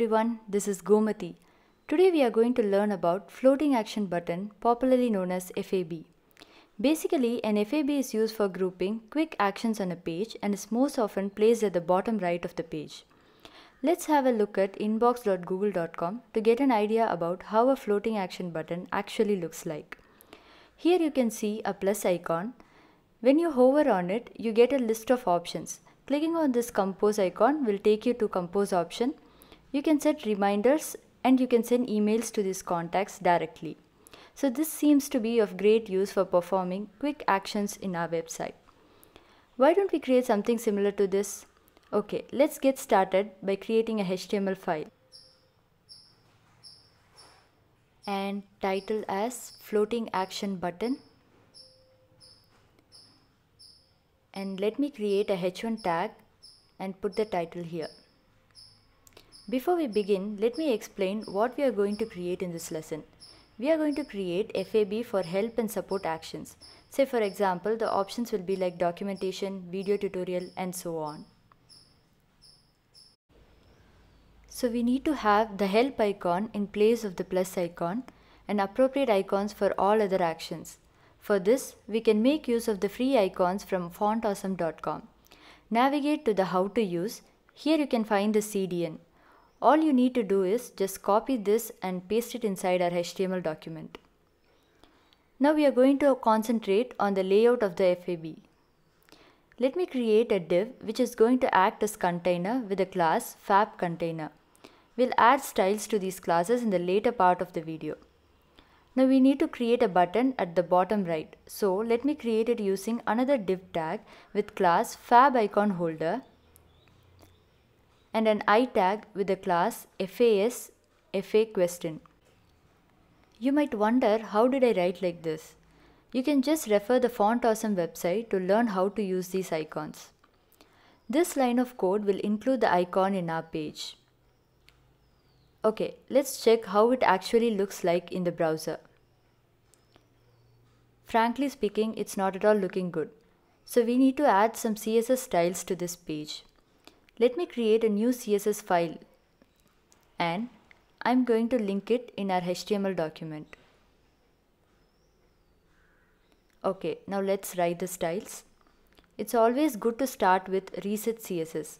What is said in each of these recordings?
everyone, this is Gomathy. Today we are going to learn about floating action button popularly known as FAB. Basically, an FAB is used for grouping quick actions on a page and is most often placed at the bottom right of the page. Let's have a look at inbox.google.com to get an idea about how a floating action button actually looks like. Here you can see a plus icon. When you hover on it, you get a list of options. Clicking on this compose icon will take you to compose option. You can set reminders and you can send emails to these contacts directly. So this seems to be of great use for performing quick actions in our website. Why don't we create something similar to this? Okay, let's get started by creating a HTML file and title as floating action button and let me create a h1 tag and put the title here. Before we begin, let me explain what we are going to create in this lesson. We are going to create FAB for help and support actions. Say for example, the options will be like documentation, video tutorial and so on. So we need to have the help icon in place of the plus icon and appropriate icons for all other actions. For this, we can make use of the free icons from fontawesome.com. Navigate to the how to use. Here you can find the CDN. All you need to do is just copy this and paste it inside our HTML document. Now we are going to concentrate on the layout of the FAB. Let me create a div which is going to act as container with the class fab container. We'll add styles to these classes in the later part of the video. Now we need to create a button at the bottom right. So let me create it using another div tag with class fab icon holder and an i tag with the class FAS FA question. You might wonder how did I write like this? You can just refer the Font Awesome website to learn how to use these icons. This line of code will include the icon in our page. Okay, let's check how it actually looks like in the browser. Frankly speaking, it's not at all looking good. So we need to add some CSS styles to this page. Let me create a new CSS file and I'm going to link it in our HTML document. Okay, now let's write the styles. It's always good to start with reset CSS.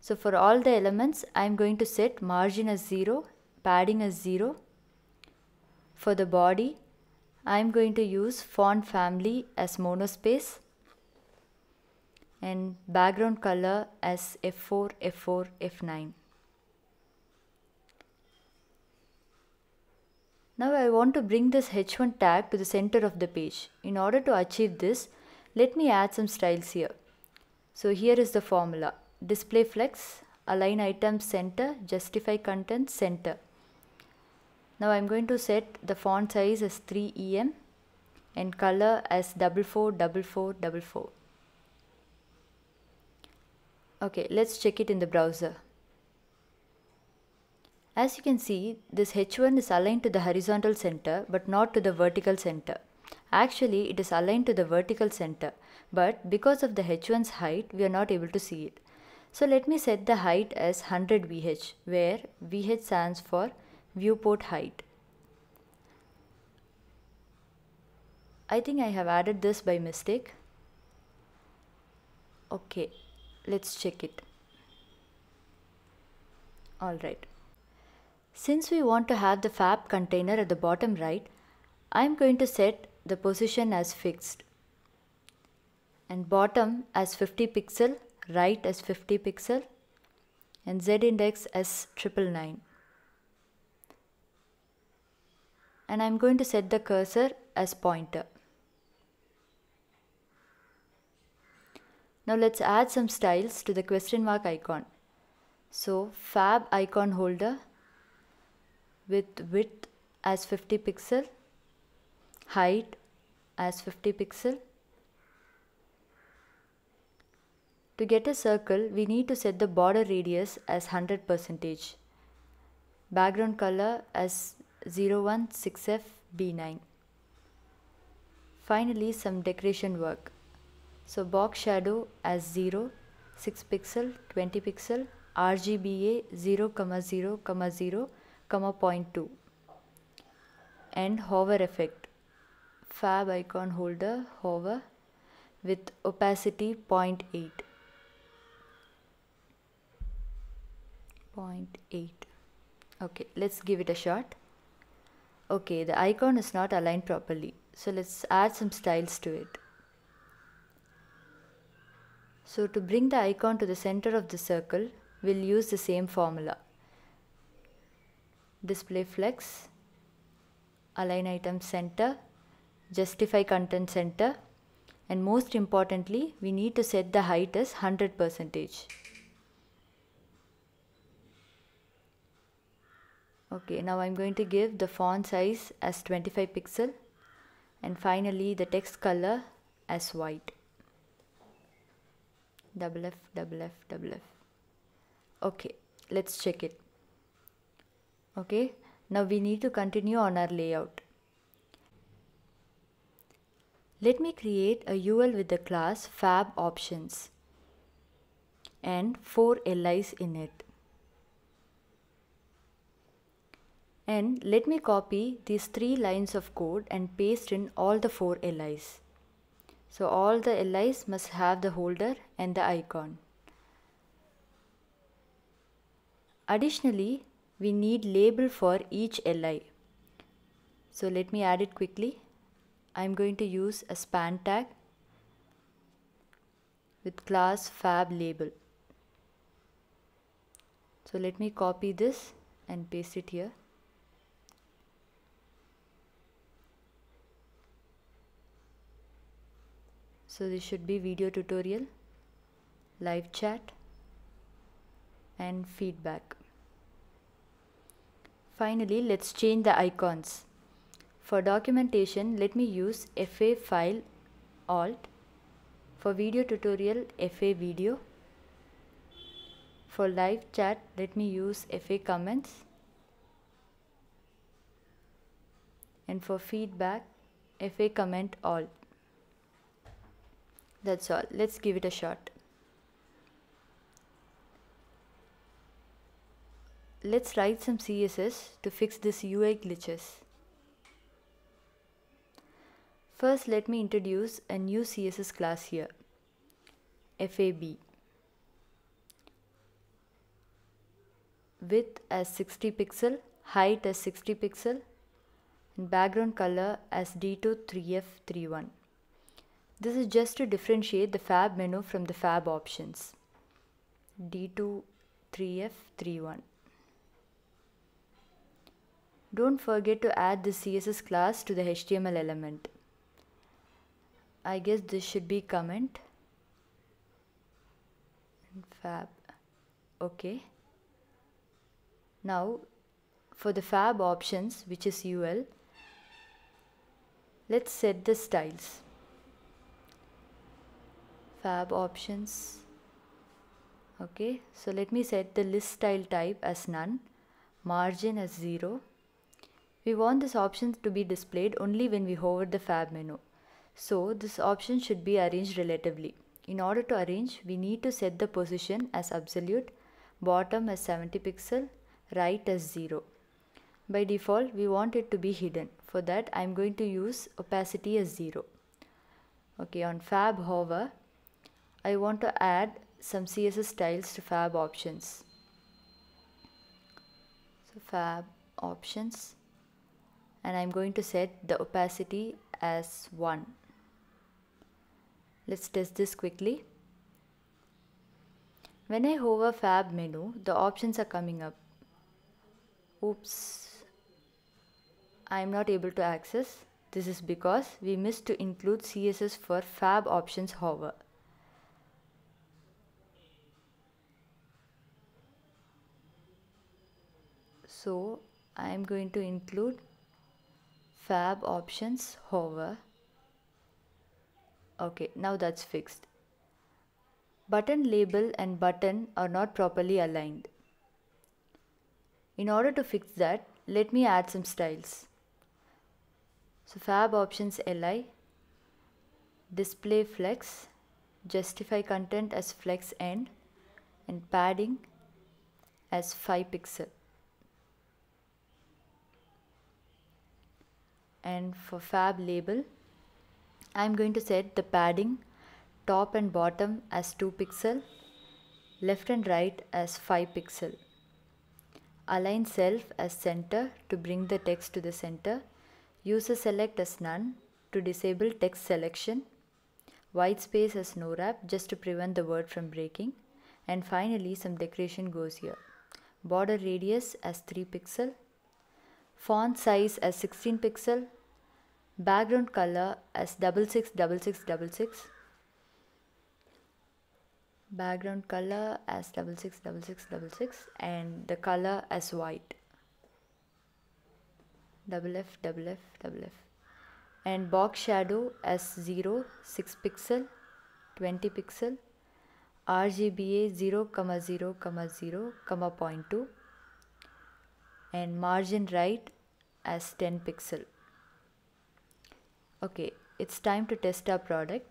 So for all the elements, I'm going to set margin as 0, padding as 0. For the body, I'm going to use font family as monospace and background color as F4, F4, F9. Now I want to bring this H1 tag to the center of the page. In order to achieve this, let me add some styles here. So here is the formula. Display flex, align items center, justify content center. Now I'm going to set the font size as 3 EM and color as 444444. Okay, let's check it in the browser. As you can see, this H1 is aligned to the horizontal center but not to the vertical center. Actually, it is aligned to the vertical center, but because of the H1's height, we are not able to see it. So let me set the height as 100 VH, where VH stands for viewport height. I think I have added this by mistake. Okay, let's check it. Alright. Since we want to have the fab container at the bottom right, I'm going to set the position as fixed and bottom as 50 pixel, right as 50 pixel and z index as triple nine. And I'm going to set the cursor as pointer. Now let's add some styles to the question mark icon. So fab icon holder with width as 50 pixel, height as 50 pixel. To get a circle, we need to set the border radius as 100 percentage. Background color as 016FB9. Finally, some decoration work. So box shadow as 0, 6 pixel, 20 pixel, RGBA 0, 0, 0, 0.2 and hover effect. Fab icon holder hover with opacity 0.8 0.8 okay let's give it a shot. Okay the icon is not aligned properly. So let's add some styles to it so to bring the icon to the center of the circle we'll use the same formula. Display flex align item center justify content center and most importantly we need to set the height as 100 percentage. Okay now I'm going to give the font size as 25 pixel and finally the text color as white double F double F double F okay let's check it okay now we need to continue on our layout let me create a UL with the class fab options and 4 LIs in it. And let me copy these three lines of code and paste in all the 4 LIs. So all the LIs must have the holder and the icon. Additionally, we need label for each LI. So let me add it quickly. I'm going to use a span tag with class fab label. So let me copy this and paste it here. So this should be video tutorial, live chat and feedback. Finally, let's change the icons. For documentation, let me use FA file alt. For video tutorial, FA video. For live chat, let me use FA comments. And for feedback, FA comment alt. That's all. Let's give it a shot. Let's write some CSS to fix this UI glitches. First let me introduce a new CSS class here, FAB. Width as 60 pixel, height as 60 pixel, and background color as D23F31. This is just to differentiate the fab menu from the fab options. D2 3F 31. Don't forget to add the CSS class to the HTML element. I guess this should be comment fab okay now for the fab options which is UL let's set the styles fab options okay so let me set the list style type as none margin as 0 we want this option to be displayed only when we hover the fab menu so this option should be arranged relatively. In order to arrange, we need to set the position as absolute, bottom as 70 pixel, right as 0. By default, we want it to be hidden. For that, I am going to use opacity as 0. Okay, on fab hover, I want to add some CSS styles to fab options. So fab options and I'm going to set the opacity as 1. Let's test this quickly. When I hover fab menu, the options are coming up. Oops, I am not able to access. This is because we missed to include CSS for fab options hover. So I am going to include fab options hover Okay, now that's fixed. Button label and button are not properly aligned. In order to fix that, let me add some styles. So fab options li, display flex, justify content as flex end and padding as 5 pixel. And for fab label, I'm going to set the padding top and bottom as 2 pixel, left and right as 5 pixel. Align self as center to bring the text to the center. User select as none to disable text selection. White space as no wrap just to prevent the word from breaking. And finally some decoration goes here. Border radius as 3 pixel. Font size as 16 pixel. Background color as double six double six double six. Background color as double six double six double six and the color as white. Double f double f double f. And box shadow as 0 6 pixel 20 pixel. Rgba 0 comma 0 comma 0 comma 0.2 and margin right as 10 pixel okay it's time to test our product.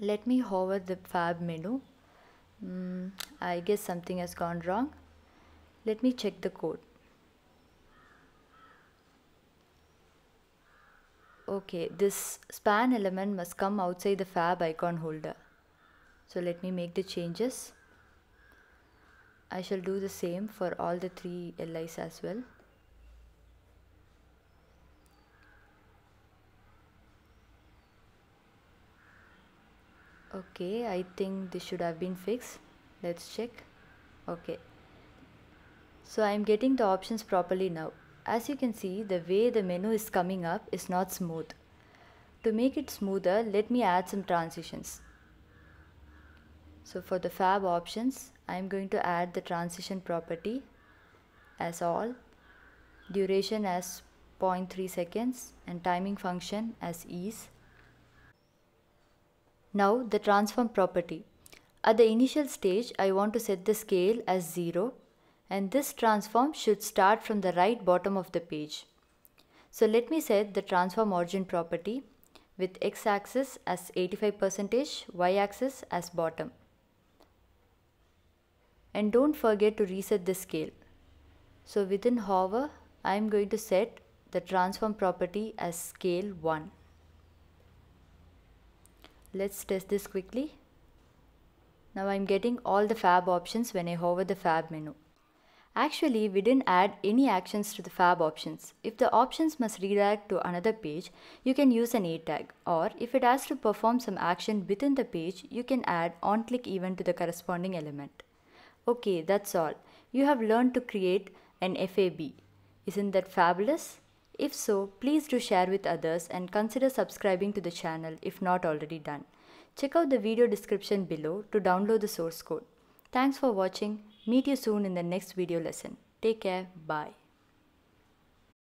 Let me hover the fab menu. Mm, I guess something has gone wrong. Let me check the code. Okay this span element must come outside the fab icon holder. So let me make the changes. I shall do the same for all the three LIs as well okay I think this should have been fixed. Let's check. Okay. So I'm getting the options properly now. As you can see the way the menu is coming up is not smooth. To make it smoother let me add some transitions. So for the fab options I'm going to add the transition property as all duration as 0.3 seconds and timing function as ease now the transform property. At the initial stage, I want to set the scale as 0 and this transform should start from the right bottom of the page. So let me set the transform origin property with x-axis as 85%, y-axis as bottom. And don't forget to reset the scale. So within hover, I am going to set the transform property as scale 1. Let's test this quickly. Now I'm getting all the fab options when I hover the fab menu. Actually, we didn't add any actions to the fab options. If the options must redirect to another page, you can use an A tag. Or if it has to perform some action within the page, you can add on-click event to the corresponding element. Okay, that's all. You have learned to create an FAB. Isn't that fabulous? If so, please do share with others and consider subscribing to the channel if not already done. Check out the video description below to download the source code. Thanks for watching. Meet you soon in the next video lesson. Take care. Bye.